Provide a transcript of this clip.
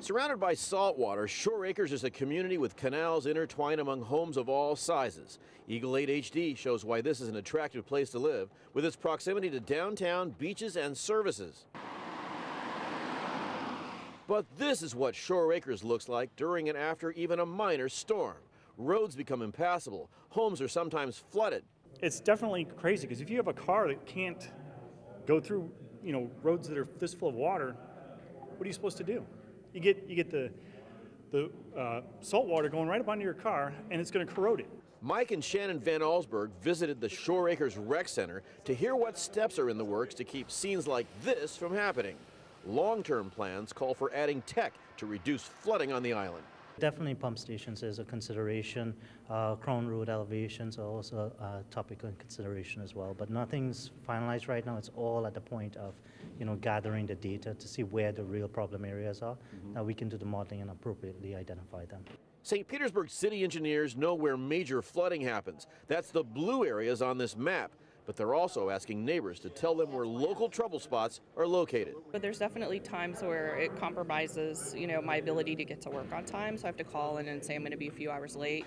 Surrounded by salt water, Shore Acres is a community with canals intertwined among homes of all sizes. Eagle 8 HD shows why this is an attractive place to live with its proximity to downtown, beaches, and services. But this is what Shore Acres looks like during and after even a minor storm. Roads become impassable, homes are sometimes flooded. It's definitely crazy because if you have a car that can't go through, you know, roads that are this full of water, what are you supposed to do? You get you get the the uh, salt water going right up onto your car, and it's going to corrode it. Mike and Shannon Van Allsburg visited the Shore Acres Rec Center to hear what steps are in the works to keep scenes like this from happening. Long term plans call for adding tech to reduce flooding on the island. Definitely pump stations is a consideration. Uh, Crown Road elevations are also a topic in consideration as well. But nothing's finalized right now. It's all at the point of, you know, gathering the data to see where the real problem areas are. Now we can do the modeling and appropriately identify them. St. Petersburg city engineers know where major flooding happens. That's the blue areas on this map. But they're also asking neighbors to tell them where local trouble spots are located. But there's definitely times where it compromises, you know, my ability to get to work on time. So I have to call in and say I'm going to be a few hours late.